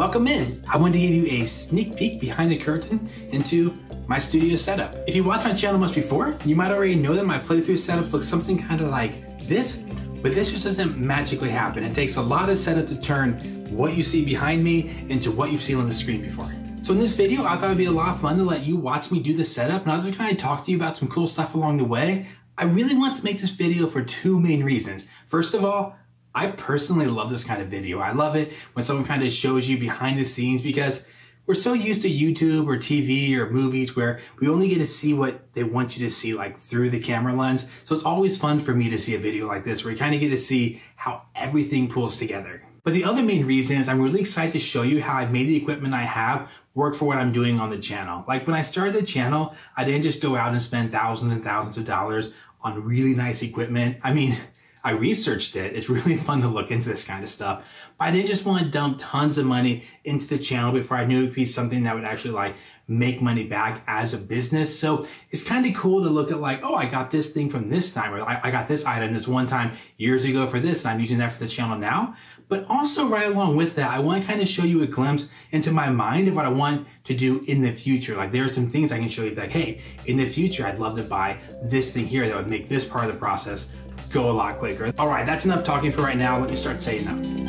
welcome in. I wanted to give you a sneak peek behind the curtain into my studio setup. If you watched my channel much before, you might already know that my playthrough setup looks something kind of like this, but this just doesn't magically happen. It takes a lot of setup to turn what you see behind me into what you've seen on the screen before. So in this video, I thought it'd be a lot of fun to let you watch me do the setup and I was gonna talk to you about some cool stuff along the way. I really want to make this video for two main reasons. First of all, I personally love this kind of video. I love it when someone kind of shows you behind the scenes because we're so used to YouTube or TV or movies where we only get to see what they want you to see like through the camera lens. So it's always fun for me to see a video like this where you kind of get to see how everything pulls together. But the other main reason is I'm really excited to show you how I've made the equipment I have work for what I'm doing on the channel. Like when I started the channel, I didn't just go out and spend thousands and thousands of dollars on really nice equipment. I mean, I researched it. It's really fun to look into this kind of stuff. But I didn't just want to dump tons of money into the channel before I knew it would be something that would actually like make money back as a business. So it's kind of cool to look at like, oh, I got this thing from this time, or I, got this item this one time years ago for this, and I'm using that for the channel now. But also right along with that, I want to kind of show you a glimpse into my mind of what I want to do in the future. Like there are some things I can show you like, hey, in the future, I'd love to buy this thing here that would make this part of the process go a lot quicker. All right, that's enough talking for right now. Let me start saying that.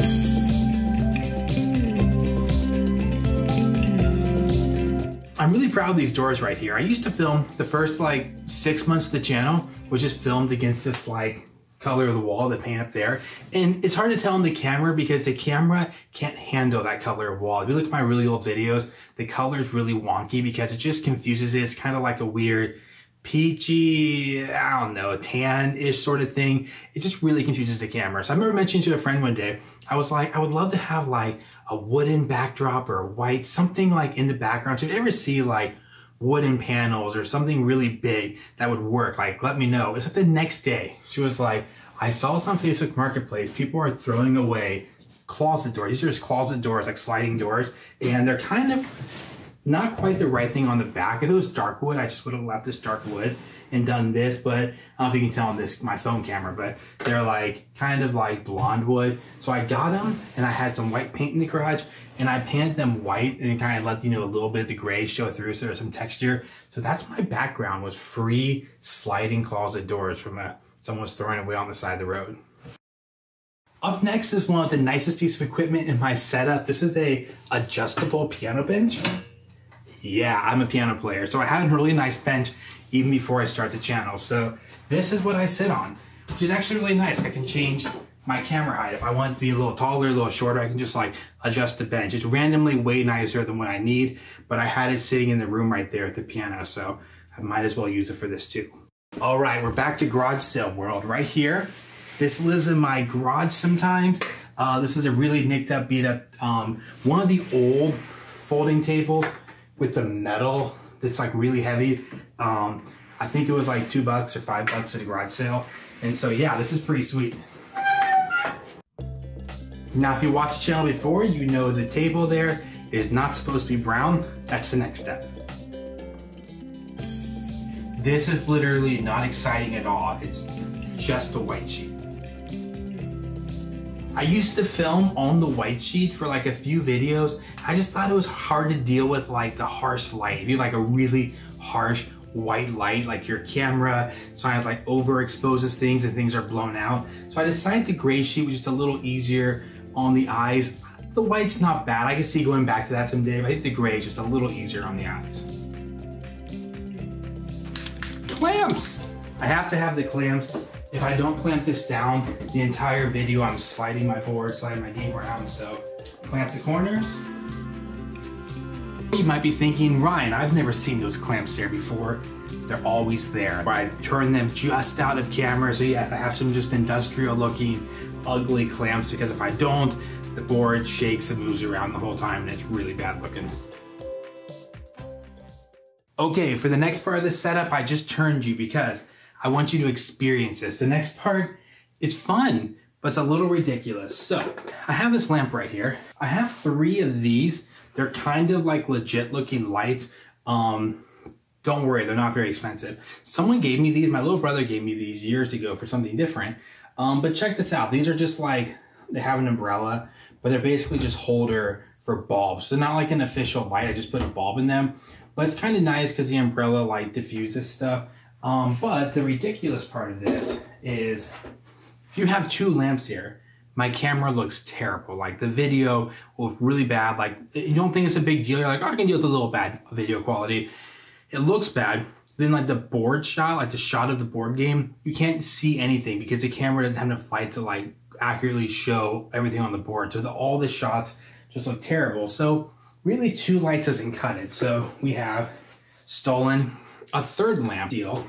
I'm really proud of these doors right here. I used to film the first like six months of the channel, which is filmed against this like color of the wall, the paint up there. And it's hard to tell on the camera because the camera can't handle that color of wall. If you look at my really old videos, the color is really wonky because it just confuses it. It's kind of like a weird peachy, I don't know, tan-ish sort of thing. It just really confuses the camera. So I remember mentioning to a friend one day, I was like, I would love to have like a wooden backdrop or white, something like in the background. So if you ever see like wooden panels or something really big that would work, like let me know. It's like the next day, she was like, I saw this on Facebook Marketplace. People are throwing away closet doors. These are just closet doors, like sliding doors, and they're kind of not quite the right thing on the back. If it was dark wood, I just would have left this dark wood and done this, but I don't know if you can tell on this, my phone camera, but they're like kind of like blonde wood. So I got them and I had some white paint in the garage and I painted them white and kind of let, you know, a little bit of the gray show through so there's some texture. So that's my background was free sliding closet doors from a, someone was throwing away on the side of the road. Up next is one of the nicest pieces of equipment in my setup. This is a adjustable piano bench yeah, I'm a piano player. So I have a really nice bench even before I start the channel. So this is what I sit on, which is actually really nice. I can change my camera height. If I want it to be a little taller, a little shorter, I can just like adjust the bench. It's randomly way nicer than what I need, but I had it sitting in the room right there at the piano. So I might as well use it for this too. All right, we're back to garage sale world right here. This lives in my garage sometimes. Uh, this is a really nicked up, beat up, um, one of the old folding tables with the metal that's like really heavy. Um, I think it was like two bucks or five bucks at a garage sale. And so yeah, this is pretty sweet. Now, if you watched the channel before, you know the table there is not supposed to be brown. That's the next step. This is literally not exciting at all. It's just a white sheet. I used to film on the white sheet for like a few videos. I just thought it was hard to deal with like the harsh light. You like a really harsh white light, like your camera sometimes like overexposes things and things are blown out. So I decided the gray sheet was just a little easier on the eyes. The white's not bad. I can see going back to that someday, but I think the gray is just a little easier on the eyes. Clamps! I have to have the clamps if I don't clamp this down, the entire video I'm sliding my board, sliding my game around, so clamp the corners. You might be thinking, Ryan, I've never seen those clamps there before. They're always there. I turn them just out of camera, so yeah, I have some just industrial looking, ugly clamps, because if I don't, the board shakes and moves around the whole time and it's really bad looking. Okay, for the next part of the setup, I just turned you because I want you to experience this. The next part is fun, but it's a little ridiculous. So I have this lamp right here. I have three of these. They're kind of like legit looking lights. Um, don't worry, they're not very expensive. Someone gave me these. My little brother gave me these years ago for something different. Um, but check this out. These are just like, they have an umbrella, but they're basically just holder for bulbs. They're not like an official light. I just put a bulb in them. But it's kind of nice because the umbrella light diffuses stuff. Um, but the ridiculous part of this is if you have two lamps here, my camera looks terrible. Like the video look really bad. Like you don't think it's a big deal. You're like, oh, I can deal with a little bad video quality. It looks bad. Then like the board shot, like the shot of the board game, you can't see anything because the camera doesn't have enough light to like accurately show everything on the board. So the, all the shots just look terrible. So really two lights doesn't cut it. So we have stolen a third lamp deal,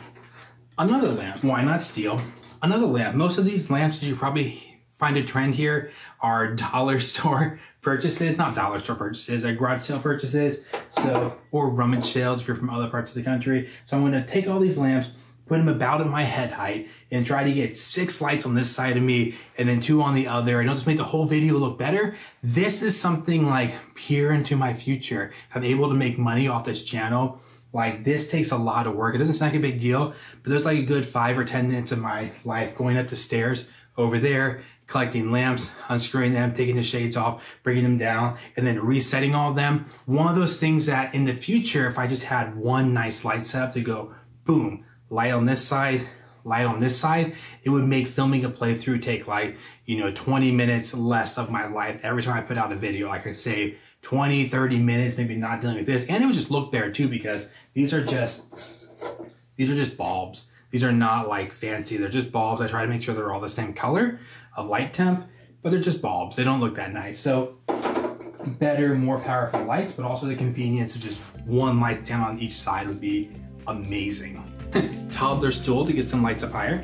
another lamp. Why not steal another lamp? Most of these lamps you probably find a trend here are dollar store purchases, not dollar store purchases, are garage sale purchases. So, or rummage sales if you're from other parts of the country. So I'm to take all these lamps, put them about at my head height and try to get six lights on this side of me and then two on the other. And it'll just make the whole video look better. This is something like peer into my future. I'm able to make money off this channel. Like this takes a lot of work. It doesn't sound like a big deal, but there's like a good five or 10 minutes of my life going up the stairs over there, collecting lamps, unscrewing them, taking the shades off, bringing them down, and then resetting all of them. One of those things that in the future, if I just had one nice light setup to go, boom, light on this side, light on this side, it would make filming a playthrough take like, you know, 20 minutes less of my life every time I put out a video. I could save 20, 30 minutes, maybe not dealing with this. And it would just look better too because these are just, these are just bulbs. These are not like fancy. They're just bulbs. I try to make sure they're all the same color of light temp, but they're just bulbs. They don't look that nice. So better, more powerful lights, but also the convenience of just one light down on each side would be amazing. Toddler stool to get some lights up higher.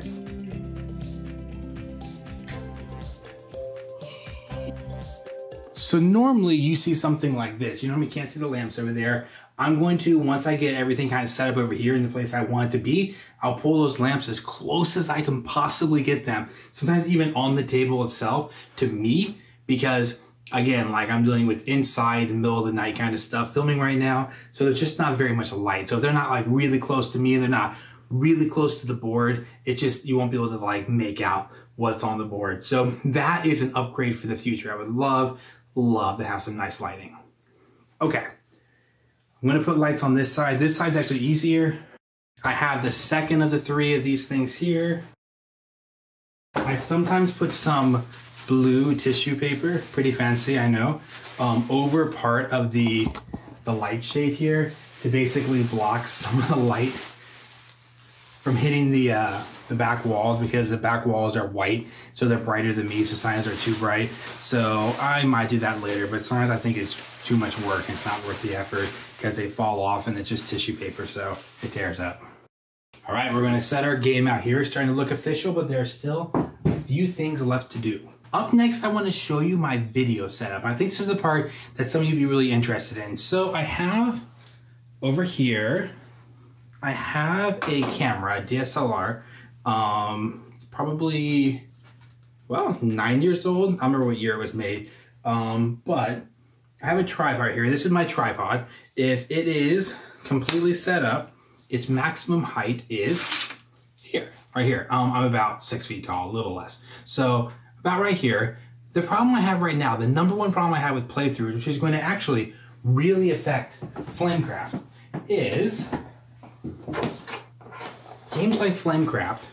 So normally you see something like this. You know, you can't see the lamps over there. I'm going to, once I get everything kind of set up over here in the place I want it to be, I'll pull those lamps as close as I can possibly get them. Sometimes even on the table itself to me, because again, like I'm dealing with inside, middle of the night kind of stuff, filming right now. So there's just not very much light. So if they're not like really close to me. They're not really close to the board. It just, you won't be able to like make out what's on the board. So that is an upgrade for the future. I would love, love to have some nice lighting. Okay. I'm gonna put lights on this side. This side's actually easier. I have the second of the three of these things here. I sometimes put some blue tissue paper, pretty fancy, I know, um, over part of the, the light shade here to basically block some of the light from hitting the, uh, the back walls because the back walls are white, so they're brighter than me, so signs are too bright. So I might do that later, but sometimes I think it's too much work and it's not worth the effort because they fall off and it's just tissue paper, so it tears up. All right, we're gonna set our game out here. It's starting to look official, but there are still a few things left to do. Up next, I want to show you my video setup. I think this is the part that some of you be really interested in. So I have over here, I have a camera, DSLR, um, probably, well, nine years old. I don't remember what year it was made, um, but I have a tripod here. This is my tripod. If it is completely set up, its maximum height is here, right here. Um, I'm about six feet tall, a little less. So about right here. The problem I have right now, the number one problem I have with playthroughs, which is going to actually really affect Flamecraft, is games like Flamecraft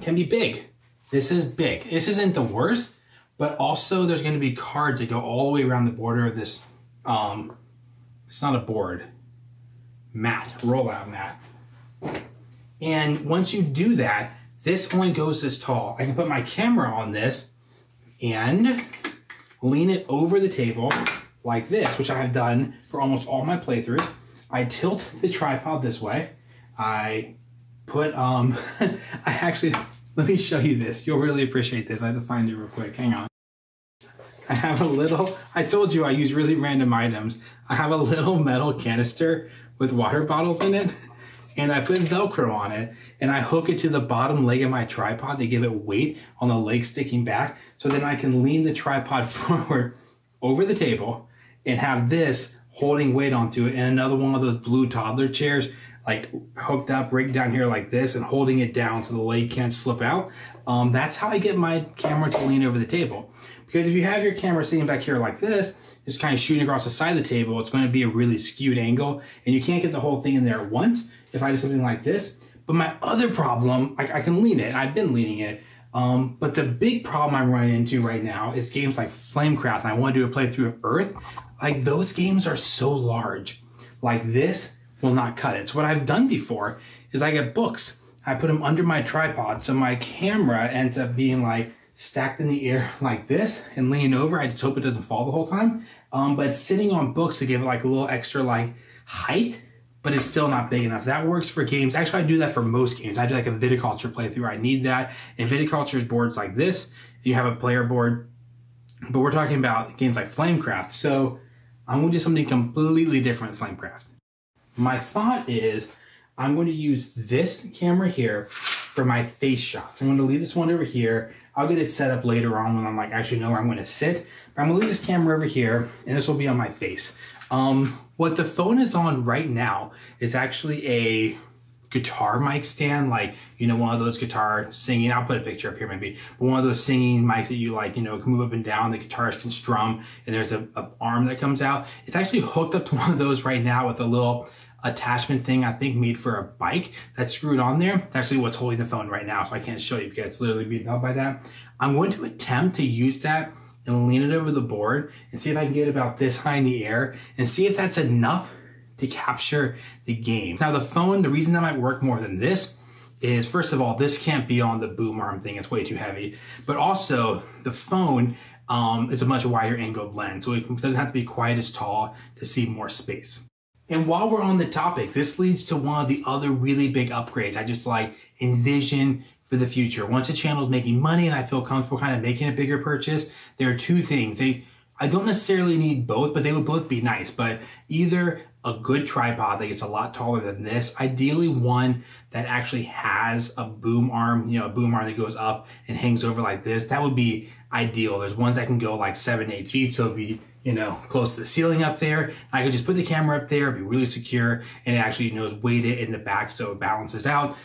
can be big. This is big. This isn't the worst, but also there's going to be cards that go all the way around the border of this. Um, it's not a board, mat, rollout mat. And once you do that, this only goes this tall. I can put my camera on this and lean it over the table like this, which I have done for almost all my playthroughs. I tilt the tripod this way. I put, um, I actually, let me show you this. You'll really appreciate this. I have to find it real quick. Hang on. I have a little, I told you I use really random items. I have a little metal canister with water bottles in it and I put Velcro on it and I hook it to the bottom leg of my tripod to give it weight on the leg sticking back. So then I can lean the tripod forward over the table and have this holding weight onto it and another one of those blue toddler chairs like hooked up right down here like this and holding it down so the leg can't slip out. Um, that's how I get my camera to lean over the table. Because if you have your camera sitting back here like this, just kind of shooting across the side of the table, it's going to be a really skewed angle and you can't get the whole thing in there at once if I do something like this. But my other problem, I, I can lean it, I've been leaning it, um, but the big problem I'm running into right now is games like Flamecraft, and I want to do a playthrough of Earth. Like those games are so large. Like this will not cut it. So what I've done before is I get books. I put them under my tripod, so my camera ends up being like stacked in the air like this and leaning over. I just hope it doesn't fall the whole time. Um, but sitting on books to give it like a little extra like height but it's still not big enough. That works for games. Actually, I do that for most games. I do like a viticulture playthrough. I need that. And viticulture's boards like this. You have a player board, but we're talking about games like Flamecraft. So I'm going to do something completely different Flamecraft. My thought is I'm going to use this camera here for my face shots. I'm going to leave this one over here. I'll get it set up later on when I'm like actually know where I'm going to sit. But I'm going to leave this camera over here and this will be on my face. Um, what the phone is on right now is actually a guitar mic stand, like, you know, one of those guitar singing, I'll put a picture up here maybe, but one of those singing mics that you like, you know, can move up and down, the guitarist can strum, and there's a, a arm that comes out. It's actually hooked up to one of those right now with a little attachment thing, I think made for a bike that's screwed on there. It's actually what's holding the phone right now, so I can't show you because it's literally being held by that. I'm going to attempt to use that and lean it over the board and see if I can get about this high in the air and see if that's enough to capture the game. Now the phone, the reason that might work more than this is first of all, this can't be on the boom arm thing. It's way too heavy. But also the phone um, is a much wider angled lens. So it doesn't have to be quite as tall to see more space. And while we're on the topic, this leads to one of the other really big upgrades I just like envision for the future. Once a channel is making money and I feel comfortable kind of making a bigger purchase, there are two things. They, I don't necessarily need both, but they would both be nice. But either a good tripod that gets a lot taller than this, ideally one that actually has a boom arm, you know, a boom arm that goes up and hangs over like this. That would be ideal. There's ones that can go like seven, eight feet, so it'd be you know, close to the ceiling up there. I could just put the camera up there, be really secure, and it actually knows weight it in the back so it balances out.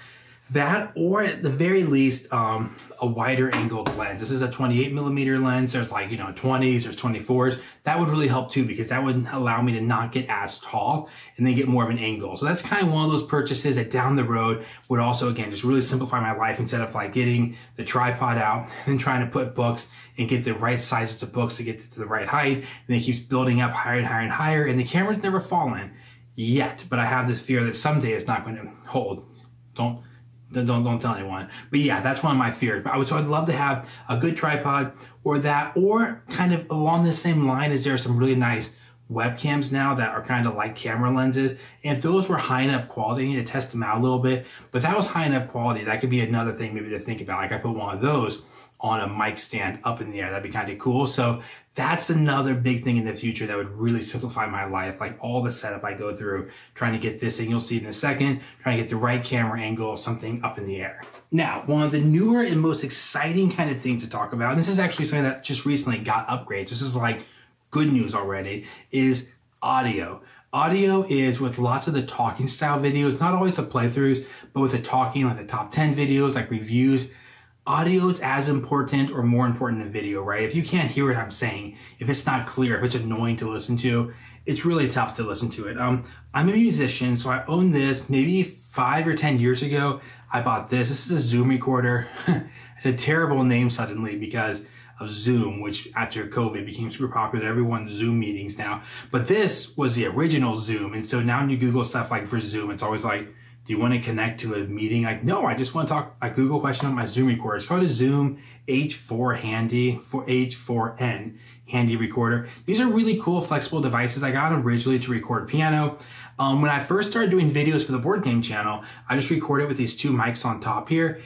That, or at the very least, um, a wider angled lens. This is a 28 millimeter lens. There's like, you know, 20s, there's 24s. That would really help too, because that would allow me to not get as tall and then get more of an angle. So that's kind of one of those purchases that down the road would also, again, just really simplify my life instead of like getting the tripod out and trying to put books and get the right sizes of books to get to the right height. And then it keeps building up higher and higher and higher. And the camera's never fallen yet, but I have this fear that someday it's not going to hold. Don't, don't don't tell anyone. But yeah, that's one of my fears. But I would so I'd love to have a good tripod or that, or kind of along the same line as there are some really nice webcams now that are kind of like camera lenses. And if those were high enough quality, I need to test them out a little bit. But that was high enough quality, that could be another thing maybe to think about. Like I put one of those on a mic stand up in the air. That'd be kind of cool. So that's another big thing in the future that would really simplify my life. Like all the setup I go through trying to get this and you'll see in a second, trying to get the right camera angle, something up in the air. Now, one of the newer and most exciting kind of things to talk about, and this is actually something that just recently got upgrades. This is like good news already, is audio. Audio is with lots of the talking style videos, not always the playthroughs, but with the talking, like the top 10 videos, like reviews, audio is as important or more important than video, right? If you can't hear what I'm saying, if it's not clear, if it's annoying to listen to, it's really tough to listen to it. Um, I'm a musician, so I own this. Maybe five or 10 years ago, I bought this. This is a Zoom recorder. it's a terrible name suddenly because of Zoom, which after COVID became super popular. Everyone's Zoom meetings now. But this was the original Zoom. And so now when you Google stuff like for Zoom, it's always like, do you want to connect to a meeting? Like, no, I just want to talk. a Google question on my Zoom recorder. It's called a Zoom H4 Handy for H4n Handy Recorder. These are really cool, flexible devices. I got originally to record piano. Um, when I first started doing videos for the board game channel, I just recorded with these two mics on top here.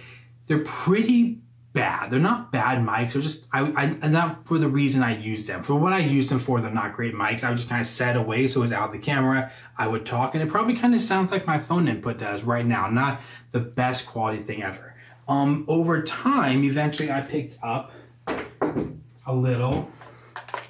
They're pretty bad. They're not bad mics. They're just I, I not for the reason I use them. For what I use them for, they're not great mics. I would just kind of set away so it was out of the camera. I would talk, and it probably kind of sounds like my phone input does right now. Not the best quality thing ever. Um, over time, eventually, I picked up a little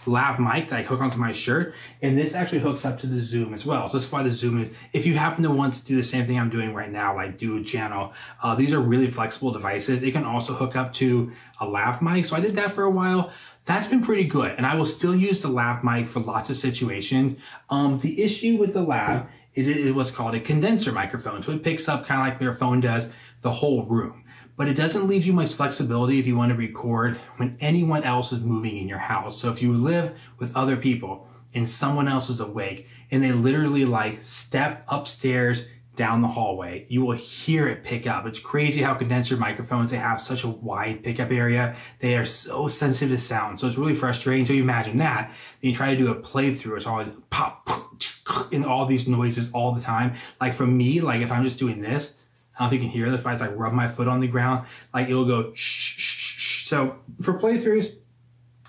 lav mic that I hook onto my shirt. And this actually hooks up to the Zoom as well. So that's why the Zoom is, if you happen to want to do the same thing I'm doing right now, like do a channel, uh, these are really flexible devices. It can also hook up to a lav mic. So I did that for a while. that's been pretty good. And I will still use the lav mic for lots of situations. Um, the issue with the lav is it is what's called a condenser microphone. So it picks up kind of like your phone does the whole room. But it doesn't leave you much flexibility if you want to record when anyone else is moving in your house. So if you live with other people and someone else is awake and they literally like step upstairs down the hallway, you will hear it pick up. It's crazy how condenser microphones, they have such a wide pickup area. They are so sensitive to sound. So it's really frustrating. So you imagine that. Then you try to do a playthrough. It's always pop, and all these noises all the time. Like for me, like if I'm just doing this, I don't know if you can hear this, but I like rub my foot on the ground, like it'll go shh, shh, shh. So for playthroughs,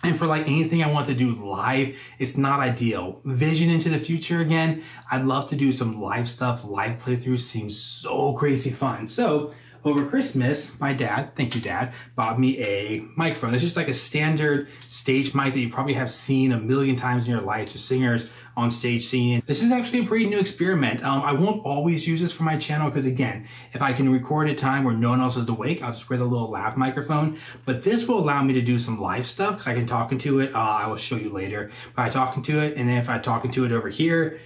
and for like anything I want to do live, it's not ideal. Vision into the future again, I'd love to do some live stuff. Live playthroughs seems so crazy fun. So over Christmas, my dad, thank you dad, bought me a microphone. This is like a standard stage mic that you probably have seen a million times in your life. Just singers on stage singing. This is actually a pretty new experiment. Um, I won't always use this for my channel because again, if I can record at a time where no one else is awake, I'll just wear the little lav microphone. But this will allow me to do some live stuff because I can talk into it. Uh, I will show you later by talking to it. And then if I talk into it over here,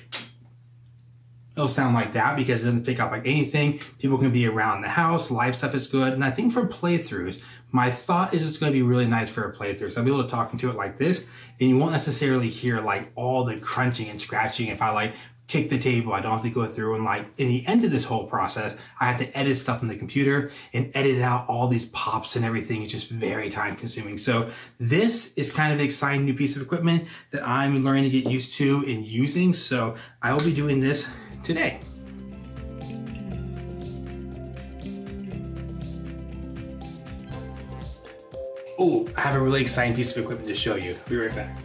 it'll sound like that because it doesn't pick up like anything. People can be around the house. Live stuff is good. And I think for playthroughs, my thought is it's going to be really nice for a playthrough. So I'll be able to talk into it like this and you won't necessarily hear like all the crunching and scratching. If I like kick the table, I don't have to go through and like in the end of this whole process, I have to edit stuff in the computer and edit out all these pops and everything. It's just very time consuming. So this is kind of an exciting new piece of equipment that I'm learning to get used to and using. So I will be doing this today. Oh, I have a really exciting piece of equipment to show you. Be right back.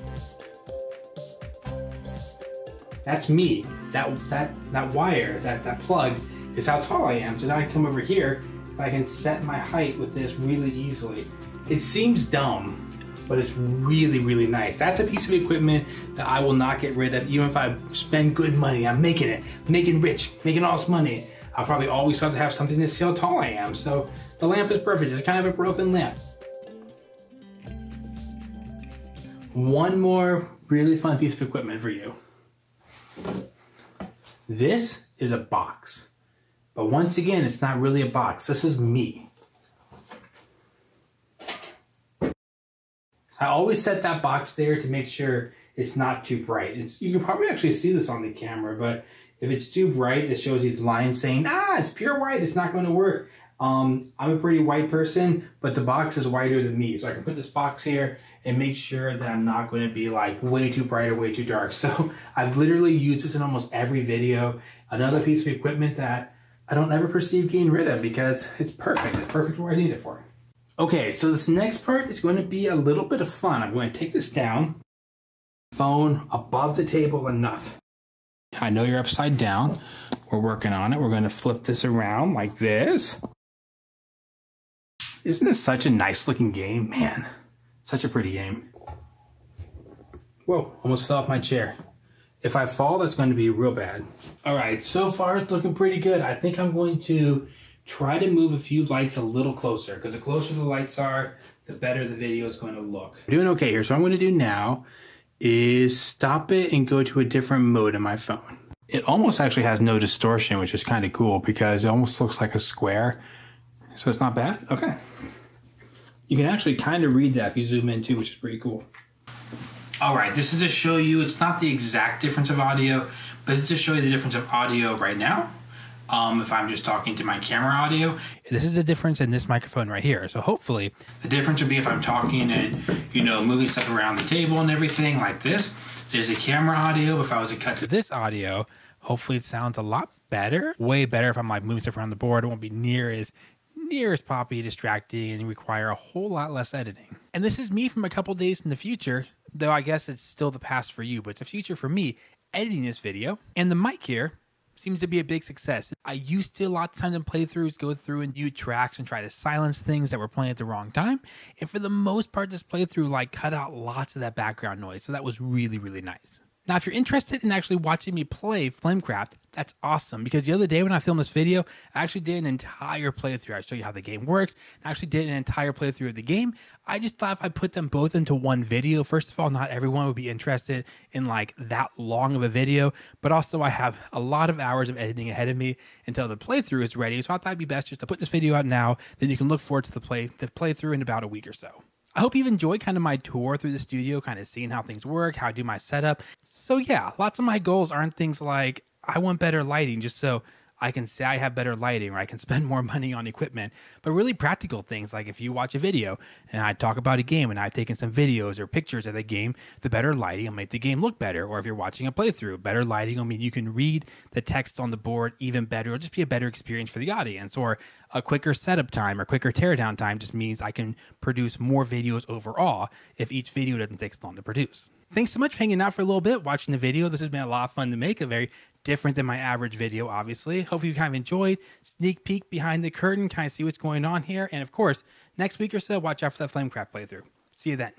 That's me. That that that wire, that that plug, is how tall I am. So now I come over here, I can set my height with this really easily. It seems dumb, but it's really, really nice. That's a piece of equipment that I will not get rid of, even if I spend good money. I'm making it, making rich, making all this money. I'll probably always have to have something to see how tall I am. So the lamp is perfect. It's kind of a broken lamp. One more really fun piece of equipment for you. This is a box. But once again, it's not really a box. This is me. I always set that box there to make sure it's not too bright. It's, you can probably actually see this on the camera, but if it's too bright, it shows these lines saying, ah, it's pure white, it's not going to work. Um, I'm a pretty white person, but the box is whiter than me. So I can put this box here and make sure that I'm not going to be like way too bright or way too dark. So I've literally used this in almost every video. Another piece of equipment that I don't ever perceive getting rid of because it's perfect. It's perfect where I need it for. Okay, so this next part is going to be a little bit of fun. I'm going to take this down, phone above the table enough. I know you're upside down. We're working on it. We're going to flip this around like this. Isn't this such a nice looking game? Man, such a pretty game. Whoa, almost fell off my chair. If I fall, that's going to be real bad. All right, so far it's looking pretty good. I think I'm going to try to move a few lights a little closer because the closer the lights are, the better the video is going to look. We're doing okay here. So what I'm going to do now is stop it and go to a different mode in my phone. It almost actually has no distortion, which is kind of cool because it almost looks like a square. So it's not bad. Okay. You can actually kind of read that if you zoom in too, which is pretty cool. All right, this is to show you, it's not the exact difference of audio, but it's to show you the difference of audio right now um, if I'm just talking to my camera audio. This is the difference in this microphone right here. So hopefully the difference would be if I'm talking and, you know, moving stuff around the table and everything like this. There's a camera audio. If I was to cut to this audio, hopefully it sounds a lot better. Way better if I'm like moving stuff around the board. It won't be near as near as poppy, distracting, and require a whole lot less editing. And this is me from a couple days in the future, though I guess it's still the past for you, but it's a future for me editing this video. And the mic here seems to be a big success. I used to a lot of times in playthroughs go through and mute tracks and try to silence things that were playing at the wrong time. And for the most part, this playthrough like cut out lots of that background noise. So that was really, really nice. Now, if you're interested in actually watching me play Flamecraft, that's awesome because the other day when I filmed this video, I actually did an entire playthrough. I show you how the game works. I actually did an entire playthrough of the game. I just thought if I put them both into one video, first of all, not everyone would be interested in like that long of a video, but also I have a lot of hours of editing ahead of me until the playthrough is ready. So I thought it'd be best just to put this video out now, then you can look forward to the play the playthrough in about a week or so. I hope you've enjoyed kind of my tour through the studio, kind of seeing how things work, how I do my setup. So yeah, lots of my goals aren't things like I want better lighting just so I can say I have better lighting or I can spend more money on equipment, but really practical things like if you watch a video and I talk about a game and I've taken some videos or pictures of the game, the better lighting will make the game look better. Or if you're watching a playthrough, better lighting will mean you can read the text on the board even better. It'll just be a better experience for the audience. Or a quicker setup time or quicker teardown time just means I can produce more videos overall if each video doesn't take as long to produce. Thanks so much for hanging out for a little bit, watching the video. This has been a lot of fun to make, a very different than my average video, obviously. Hopefully you kind of enjoyed. Sneak peek behind the curtain, kind of see what's going on here. And of course, next week or so, watch out for that Flamecraft playthrough. See you then.